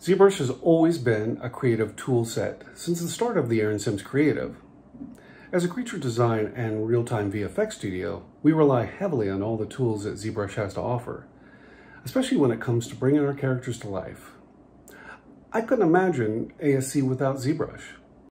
ZBrush has always been a creative tool set since the start of the Aaron Sims Creative. As a creature design and real-time VFX studio, we rely heavily on all the tools that ZBrush has to offer, especially when it comes to bringing our characters to life. I couldn't imagine ASC without ZBrush.